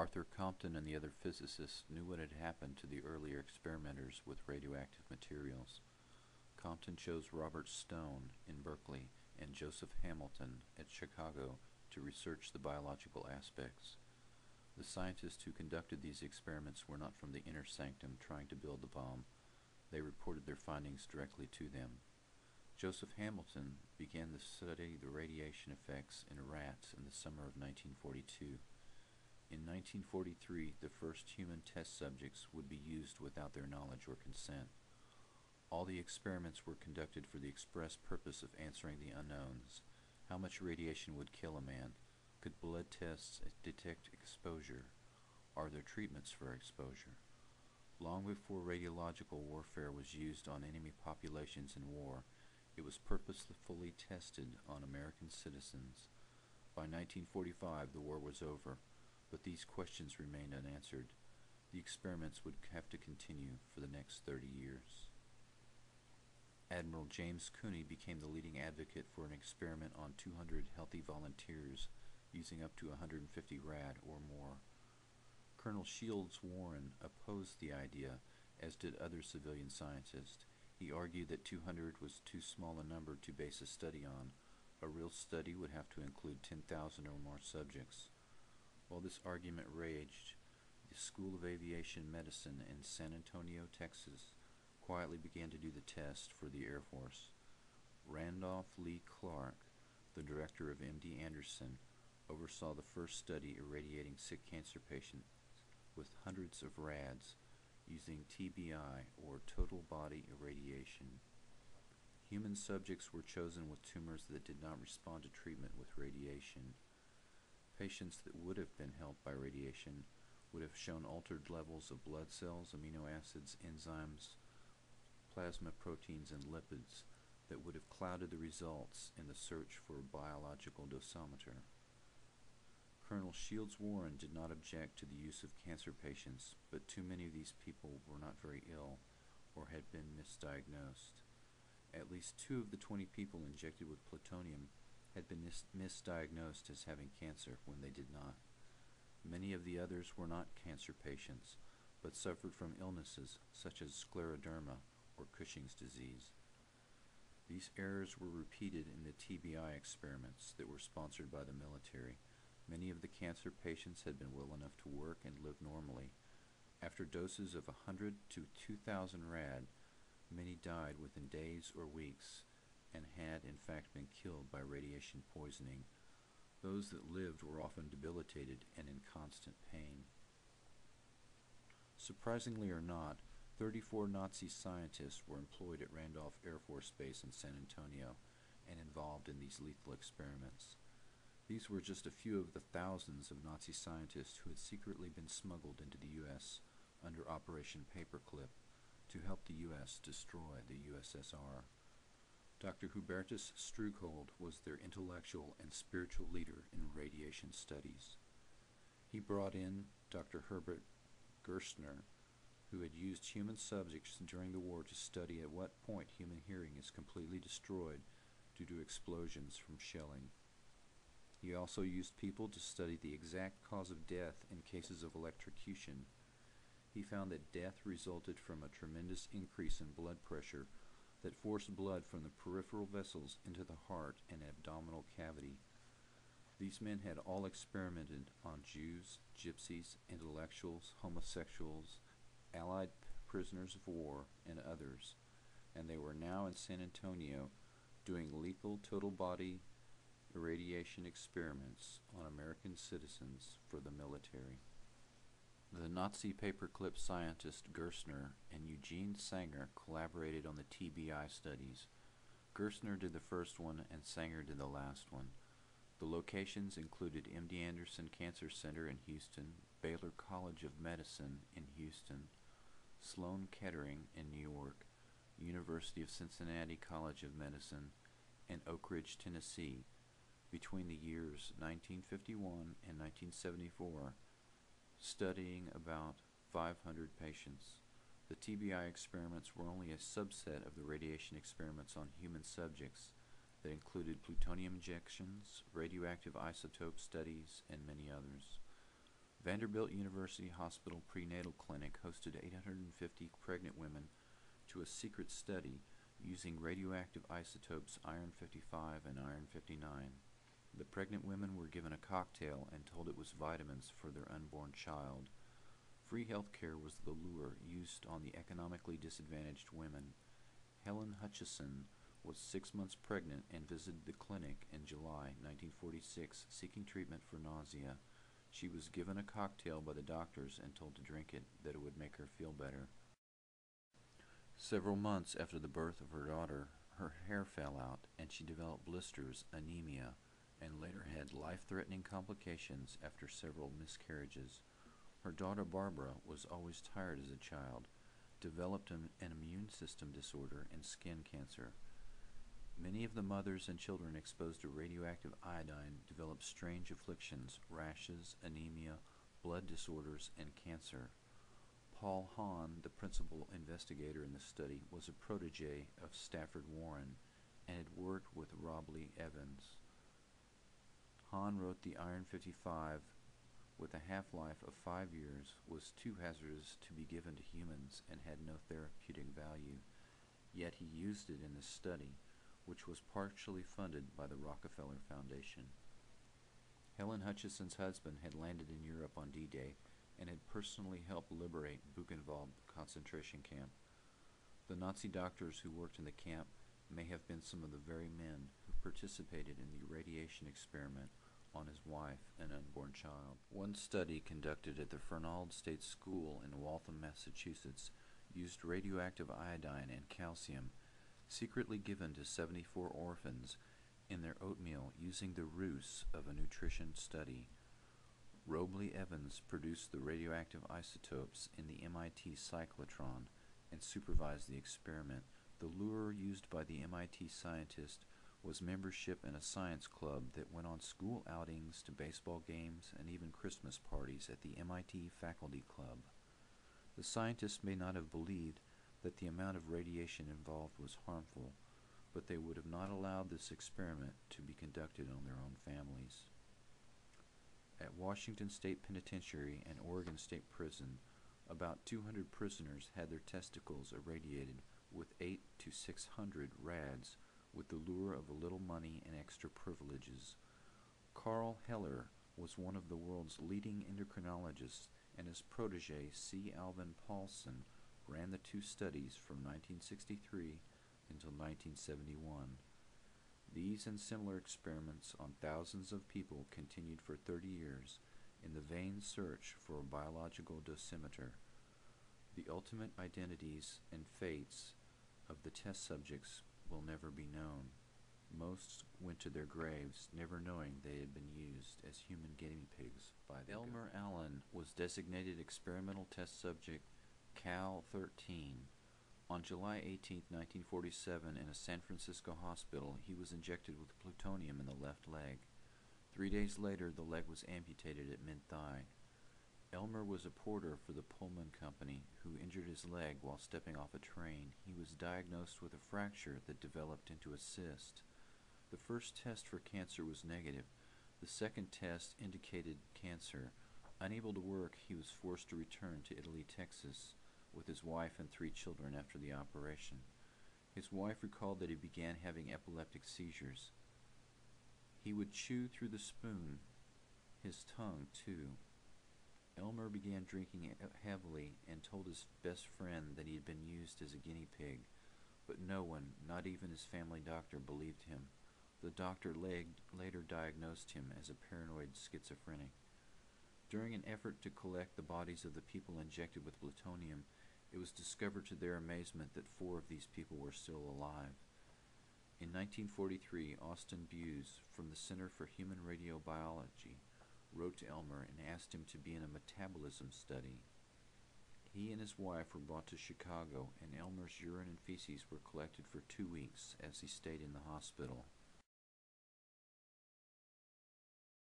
Arthur Compton and the other physicists knew what had happened to the earlier experimenters with radioactive materials. Compton chose Robert Stone in Berkeley and Joseph Hamilton at Chicago to research the biological aspects. The scientists who conducted these experiments were not from the inner sanctum trying to build the bomb. They reported their findings directly to them. Joseph Hamilton began to study the radiation effects in rats in the summer of 1942. In 1943, the first human test subjects would be used without their knowledge or consent. All the experiments were conducted for the express purpose of answering the unknowns. How much radiation would kill a man? Could blood tests detect exposure? Are there treatments for exposure? Long before radiological warfare was used on enemy populations in war, it was purposefully tested on American citizens. By 1945, the war was over, but these questions remained unanswered. The experiments would have to continue for the next 30 years. Admiral James Cooney became the leading advocate for an experiment on 200 healthy volunteers using up to 150 rad or more. Colonel Shields Warren opposed the idea, as did other civilian scientists. He argued that 200 was too small a number to base a study on. A real study would have to include 10,000 or more subjects. While this argument raged, the School of Aviation Medicine in San Antonio, Texas, quietly began to do the test for the Air Force. Randolph Lee Clark, the director of MD Anderson, oversaw the first study irradiating sick cancer patients with hundreds of rads using TBI or total body irradiation. Human subjects were chosen with tumors that did not respond to treatment with radiation. Patients that would have been helped by radiation would have shown altered levels of blood cells, amino acids, enzymes, plasma proteins and lipids that would have clouded the results in the search for a biological dosimeter. Colonel Shields Warren did not object to the use of cancer patients, but too many of these people were not very ill or had been misdiagnosed. At least two of the 20 people injected with plutonium mis misdiagnosed as having cancer when they did not. Many of the others were not cancer patients, but suffered from illnesses such as scleroderma or Cushing's disease. These errors were repeated in the TBI experiments that were sponsored by the military. Many of the cancer patients had been well enough to work and live normally. After doses of 100 to 2,000 rad, many died within days or weeks and had in fact been killed by radiation poisoning. Those that lived were often debilitated and in constant pain. Surprisingly or not, 34 Nazi scientists were employed at Randolph Air Force Base in San Antonio and involved in these lethal experiments. These were just a few of the thousands of Nazi scientists who had secretly been smuggled into the U.S. under Operation Paperclip to help the U.S. destroy the USSR. Dr. Hubertus Strughold was their intellectual and spiritual leader in radiation studies. He brought in Dr. Herbert Gerstner, who had used human subjects during the war to study at what point human hearing is completely destroyed due to explosions from shelling. He also used people to study the exact cause of death in cases of electrocution. He found that death resulted from a tremendous increase in blood pressure that forced blood from the peripheral vessels into the heart and abdominal cavity. These men had all experimented on Jews, gypsies, intellectuals, homosexuals, Allied prisoners of war, and others, and they were now in San Antonio doing lethal total body irradiation experiments on American citizens for the military. The Nazi paperclip scientist Gerstner and Eugene Saenger collaborated on the TBI studies. Gerstner did the first one and Saenger did the last one. The locations included MD Anderson Cancer Center in Houston, Baylor College of Medicine in Houston, Sloan Kettering in New York, University of Cincinnati College of Medicine, and Oak Ridge, Tennessee. Between the years 1951 and 1974, studying about 500 patients. The TBI experiments were only a subset of the radiation experiments on human subjects that included plutonium injections, radioactive isotope studies, and many others. Vanderbilt University Hospital Prenatal Clinic hosted 850 pregnant women to a secret study using radioactive isotopes iron 55 and iron 59. The pregnant women were given a cocktail and told it was vitamins for their unborn child. Free health care was the lure used on the economically disadvantaged women. Helen Hutchison was six months pregnant and visited the clinic in July 1946 seeking treatment for nausea. She was given a cocktail by the doctors and told to drink it, that it would make her feel better. Several months after the birth of her daughter, her hair fell out and she developed blisters, anemia, and later had life threatening complications after several miscarriages. Her daughter Barbara was always tired as a child, developed an, an immune system disorder, and skin cancer. Many of the mothers and children exposed to radioactive iodine developed strange afflictions, rashes, anemia, blood disorders, and cancer. Paul Hahn, the principal investigator in the study, was a protege of Stafford Warren and had worked with Robley Evans. Hahn wrote the Iron 55 with a half-life of five years was too hazardous to be given to humans and had no therapeutic value, yet he used it in his study which was partially funded by the Rockefeller Foundation. Helen Hutchison's husband had landed in Europe on D-Day and had personally helped liberate Buchenwald concentration camp. The Nazi doctors who worked in the camp may have been some of the very men participated in the radiation experiment on his wife and unborn child. One study conducted at the Fernald State School in Waltham, Massachusetts, used radioactive iodine and calcium secretly given to 74 orphans in their oatmeal using the ruse of a nutrition study. Robley Evans produced the radioactive isotopes in the MIT cyclotron and supervised the experiment. The lure used by the MIT scientist was membership in a science club that went on school outings to baseball games and even Christmas parties at the MIT Faculty Club. The scientists may not have believed that the amount of radiation involved was harmful, but they would have not allowed this experiment to be conducted on their own families. At Washington State Penitentiary and Oregon State Prison, about 200 prisoners had their testicles irradiated with 8 to 600 rads with the lure of a little money and extra privileges. Carl Heller was one of the world's leading endocrinologists, and his protege, C. Alvin Paulson, ran the two studies from 1963 until 1971. These and similar experiments on thousands of people continued for 30 years in the vain search for a biological dosimeter. The ultimate identities and fates of the test subjects will never be known. Most went to their graves never knowing they had been used as human guinea pigs by the Elmer Allen was designated experimental test subject Cal 13. On July 18, 1947, in a San Francisco hospital, he was injected with plutonium in the left leg. Three days later, the leg was amputated at mid Elmer was a porter for the Pullman Company who injured his leg while stepping off a train. He was diagnosed with a fracture that developed into a cyst. The first test for cancer was negative. The second test indicated cancer. Unable to work, he was forced to return to Italy, Texas with his wife and three children after the operation. His wife recalled that he began having epileptic seizures. He would chew through the spoon, his tongue too. Elmer began drinking heavily and told his best friend that he had been used as a guinea pig, but no one, not even his family doctor, believed him. The doctor later diagnosed him as a paranoid schizophrenic. During an effort to collect the bodies of the people injected with plutonium, it was discovered to their amazement that four of these people were still alive. In 1943, Austin Brues from the Center for Human Radiobiology wrote to Elmer and asked him to be in a metabolism study. He and his wife were brought to Chicago, and Elmer's urine and feces were collected for two weeks as he stayed in the hospital.